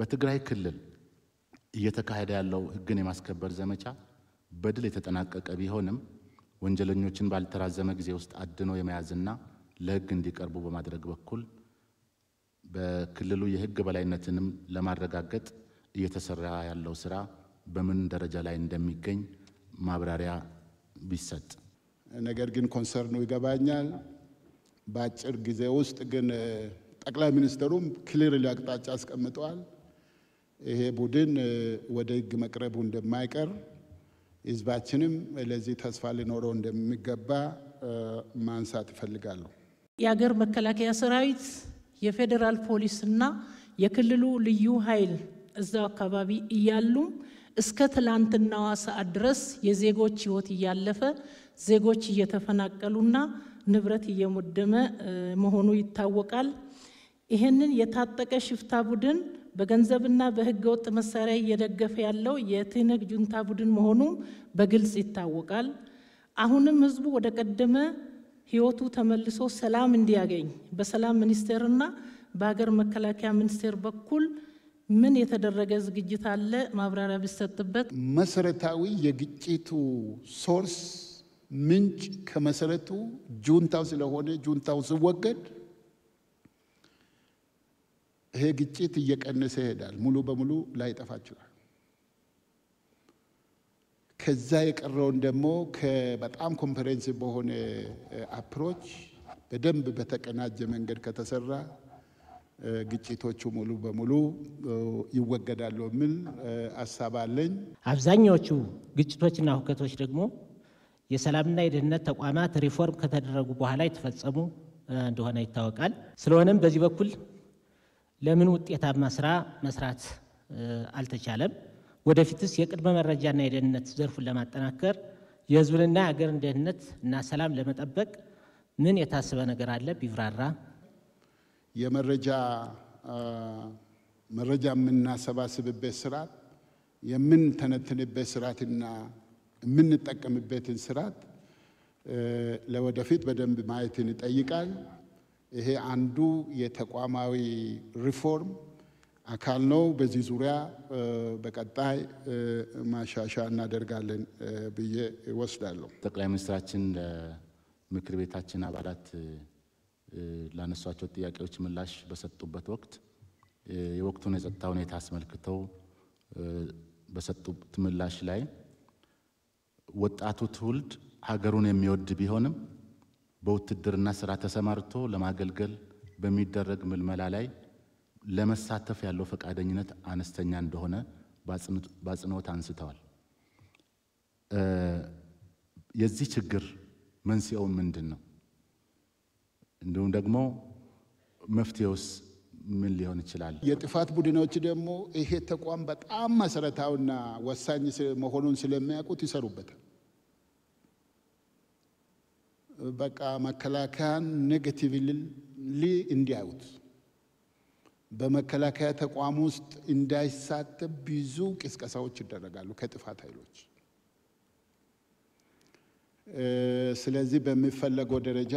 በትግራይ ክልል እየተካሄደ ያለው ሕግን የማስከበር ዘመቻ በድል የተጠናቀቀ ቢሆንም ወንጀለኞችን ባልተራዘመ ጊዜ ውስጥ አድኖ የመያዝና ለሕግ እንዲቀርቡ በማድረግ በኩል በክልሉ የሕግ በላይነትንም ለማረጋገጥ እየተሰራ ያለው ስራ በምን ደረጃ ላይ እንደሚገኝ ማብራሪያ ቢሰጥ። ነገር ግን ኮንሰርኑ ይገባኛል። በአጭር ጊዜ ውስጥ ግን ጠቅላይ ሚኒስትሩም ክሊር አቅጣጫ አስቀምጠዋል። ይሄ ቡድን ወደ ሕግ መቅረቡ እንደማይቀር ህዝባችንም ለዚህ ተስፋ ሊኖረው እንደሚገባ ማንሳት እፈልጋለሁ። የአገር መከላከያ ሰራዊት፣ የፌዴራል ፖሊስና የክልሉ ልዩ ኃይል እዛው አካባቢ እያሉ እስከ ትላንትናዋ ሰዓት ድረስ የዜጎች ህይወት እያለፈ ዜጎች እየተፈናቀሉና ንብረት እየወደመ መሆኑ ይታወቃል። ይህንን የታጠቀ ሽፍታ ቡድን በገንዘብና በህገ ወጥ መሳሪያ እየደገፈ ያለው የትህነግ ጁንታ ቡድን መሆኑ በግልጽ ይታወቃል። አሁንም ህዝቡ ወደ ቀደመ ህይወቱ ተመልሶ ሰላም እንዲያገኝ በሰላም ሚኒስቴርና በሀገር መከላከያ ሚኒስቴር በኩል ምን የተደረገ ዝግጅት አለ? ማብራሪያ ቢሰጥበት። መሰረታዊ የግጭቱ source ምንጭ ከመሰረቱ ጁንታው ስለሆነ ጁንታው ሲወገድ ይሄ ግጭት እየቀነሰ ይሄዳል። ሙሉ በሙሉ ላይጠፋ ይችላል። ከዛ የቀረውን ደግሞ በጣም comprehensive በሆነ approach በደንብ በተቀናጀ መንገድ ከተሰራ ግጭቶቹ ሙሉ በሙሉ ይወገዳሉ የሚል ሀሳብ አለኝ። አብዛኛዎቹ ግጭቶችና ሁከቶች ደግሞ የሰላምና የደህንነት ተቋማት ሪፎርም ከተደረጉ በኋላ የተፈጸሙ እንደሆነ ይታወቃል። ስለሆነም በዚህ በኩል ለምን ውጤታማ ስራ መስራት አልተቻለም? ወደፊትስ የቅድመ መረጃና የደህንነት ዘርፉን ለማጠናከር የህዝብንና የሀገርን ደህንነት እና ሰላም ለመጠበቅ ምን የታሰበ ነገር አለ? ቢብራራ። የመረጃ መረጃ የምናሰባስብበት ስርዓት የምንተነትንበት ስርዓትና የምንጠቀምበትን ስርዓት ለወደፊት በደንብ ማየትን ይጠይቃል። ይሄ አንዱ የተቋማዊ ሪፎርም አካል ነው። በዚህ ዙሪያ በቀጣይ ማሻሻያ እናደርጋለን ብዬ እወስዳለሁ። ጠቅላይ ሚኒስትራችን ለምክር ቤታችን አባላት ላነሷቸው ጥያቄዎች ምላሽ በሰጡበት ወቅት የወቅቱን የጸጥታ ሁኔታ አስመልክተው በሰጡት ምላሽ ላይ ወጣቱ ትውልድ ሀገሩን የሚወድ ቢሆንም በውትድርና ስራ ተሰማርቶ ለማገልገል በሚደረግ ምልመላ ላይ ለመሳተፍ ያለው ፈቃደኝነት አነስተኛ እንደሆነ በአጽንኦት አንስተዋል። የዚህ ችግር መንስኤው ምንድን ነው? እንዲሁም ደግሞ መፍትሄውስ ምን ሊሆን ይችላል? የጥፋት ቡድኖች ደግሞ ይሄ ተቋም በጣም መሰረታዊና ወሳኝ መሆኑን ስለሚያውቁት ይሰሩበታል። በቃ መከላከያን ኔጌቲቭሊ እንዲያዩት በመከላከያ ተቋም ውስጥ እንዳይሳተፍ ብዙ ቅስቀሳዎች ይደረጋሉ ከጥፋት ኃይሎች። ስለዚህ በሚፈለገው ደረጃ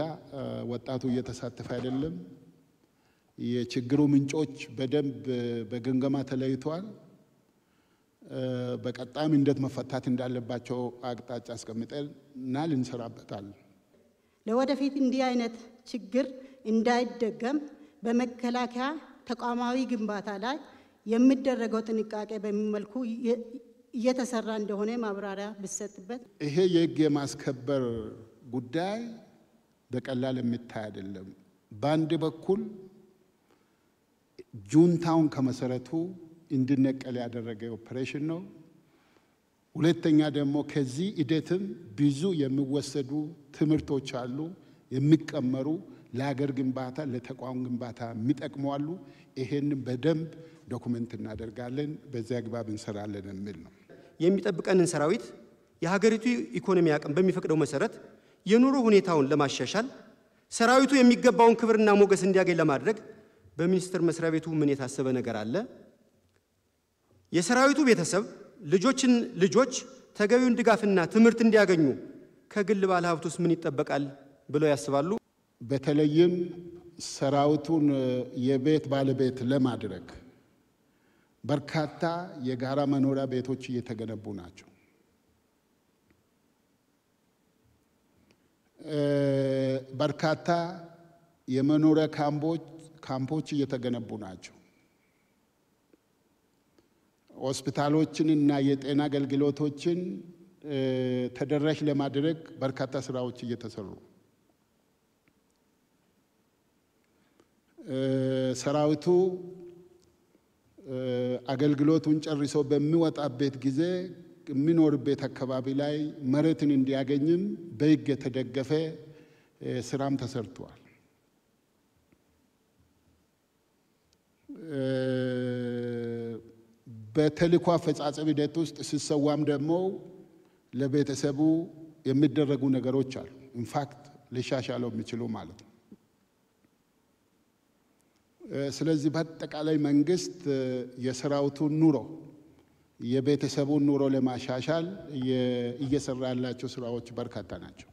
ወጣቱ እየተሳተፈ አይደለም። የችግሩ ምንጮች በደንብ በግምገማ ተለይተዋል። በቀጣይም እንዴት መፈታት እንዳለባቸው አቅጣጫ አስቀምጠናል፣ እንሰራበታለን። ለወደፊት እንዲህ አይነት ችግር እንዳይደገም በመከላከያ ተቋማዊ ግንባታ ላይ የሚደረገው ጥንቃቄ በሚመልኩ እየተሰራ እንደሆነ ማብራሪያ ብሰጥበት። ይሄ የሕግ የማስከበር ጉዳይ በቀላል የሚታይ አይደለም። በአንድ በኩል ጁንታውን ከመሰረቱ እንዲነቀል ያደረገ ኦፕሬሽን ነው። ሁለተኛ ደግሞ ከዚህ ሂደትም ብዙ የሚወሰዱ ትምህርቶች አሉ፣ የሚቀመሩ ለሀገር ግንባታ ለተቋም ግንባታ የሚጠቅሙ አሉ። ይሄንም በደንብ document እናደርጋለን፣ በዚያ አግባብ እንሰራለን የሚል ነው። የሚጠብቀንን ሰራዊት የሀገሪቱ ኢኮኖሚ አቅም በሚፈቅደው መሰረት የኑሮ ሁኔታውን ለማሻሻል ሰራዊቱ የሚገባውን ክብርና ሞገስ እንዲያገኝ ለማድረግ በሚኒስቴር መስሪያ ቤቱ ምን የታሰበ ነገር አለ? የሰራዊቱ ቤተሰብ ልጆችን ልጆች ተገቢውን ድጋፍና ትምህርት እንዲያገኙ ከግል ባለሀብቱስ ምን ይጠበቃል ብለው ያስባሉ? በተለይም ሰራዊቱን የቤት ባለቤት ለማድረግ በርካታ የጋራ መኖሪያ ቤቶች እየተገነቡ ናቸው። በርካታ የመኖሪያ ካምፖች እየተገነቡ ናቸው። ሆስፒታሎችን እና የጤና አገልግሎቶችን ተደራሽ ለማድረግ በርካታ ስራዎች እየተሰሩ ሰራዊቱ አገልግሎቱን ጨርሶ በሚወጣበት ጊዜ የሚኖርበት አካባቢ ላይ መሬትን እንዲያገኝም በሕግ የተደገፈ ስራም ተሰርቷል። በተልዕኮ አፈጻጸም ሂደት ውስጥ ሲሰዋም ደግሞ ለቤተሰቡ የሚደረጉ ነገሮች አሉ። ኢንፋክት ሊሻሻለው የሚችሉ ማለት ነው። ስለዚህ በአጠቃላይ መንግስት የሰራዊቱን ኑሮ የቤተሰቡን ኑሮ ለማሻሻል እየሰራ ያላቸው ስራዎች በርካታ ናቸው።